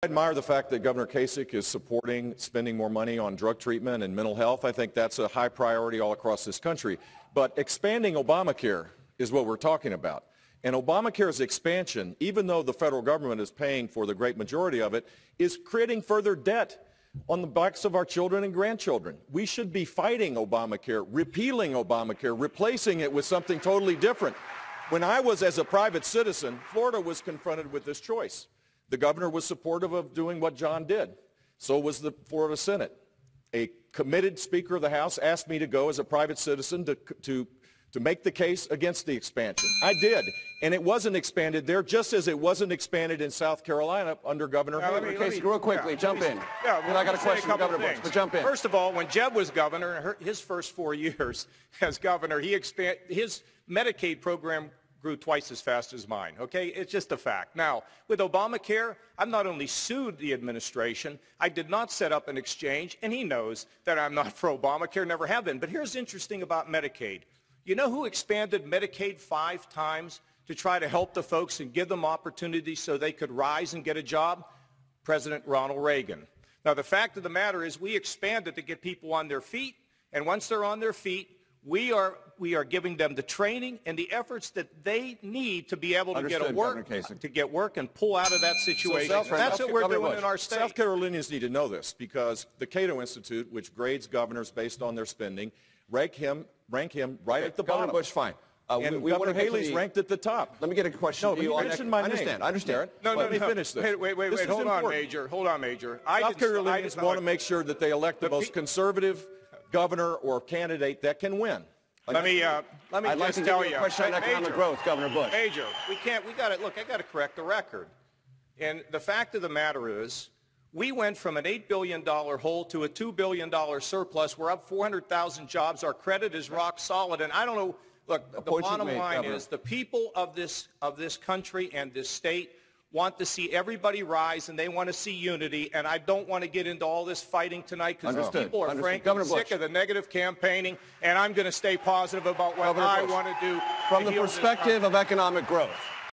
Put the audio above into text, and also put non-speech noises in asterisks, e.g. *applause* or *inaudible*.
I admire the fact that Governor Kasich is supporting spending more money on drug treatment and mental health. I think that's a high priority all across this country. But expanding Obamacare is what we're talking about. And Obamacare's expansion, even though the federal government is paying for the great majority of it, is creating further debt on the backs of our children and grandchildren. We should be fighting Obamacare, repealing Obamacare, replacing it with something totally different. When I was as a private citizen, Florida was confronted with this choice. The governor was supportive of doing what John did. So was the Florida Senate. A committed Speaker of the House asked me to go as a private citizen to, to, to make the case against the expansion. I did. And it wasn't expanded there, just as it wasn't expanded in South Carolina under Governor Now, let Haley. me- let me- real quickly, yeah, jump let in. Yeah, Then I got a question for couple Governor Bush, but jump in. First of all, when Jeb was governor, her- his first four years *laughs* as governor, he expand his Medicaid program grew twice as fast as mine. Okay, it's just a fact. Now, with Obamacare, I've not only sued the administration, I did not set up an exchange, and he knows that I'm not for Obamacare, never have been. But here's interesting about Medicaid. You know who expanded Medicaid five times to try to help the folks and give them opportunities so they could rise and get a job? President Ronald Reagan. Now, the fact of the matter is we expanded to get people on their feet, and once they're on their feet, we are, we are giving them the training and the efforts that they need to be able to get a work, to get work and pull out of that situation. South- that's South- what we're doing Bush, in our state. South Carolinians need to know this because the Cato Institute, which grades governors based on their spending, rank him, rank him right at the Governor bottom. Bush, fine. Uh, and we- we Governor wanna get to Haley's the- ranked at the top. Let me get a question No, to you you mentioned that. my I understand. name, I understand. Garrett. no, no, Let me no. finish this. Wait, wait, wait, This wait. is Hold on, important. Major. Hold on, Major. I South Carolinians want to make sure that they elect the, The most pe- conservative governor or candidate that can win. Let me, uh, let me I'd like just to tell you you. a question on economic Major, growth, Governor Bush. Major, we can't, we got it. look, I got to correct the record. And the fact of the matter is, we went from an $8 billion hole to a $2 billion surplus. We're up 400,000 jobs. Our credit is rock solid. And I don't know, look, the bottom made, line Governor. is the people of this, of this country and this state want to see everybody rise and they want to see unity. And I don't want to get into all this fighting tonight because people are Understood. frankly Governor sick of the negative campaigning. And I'm going to stay positive about what Governor I Bush, want to do From to the perspective of economic growth,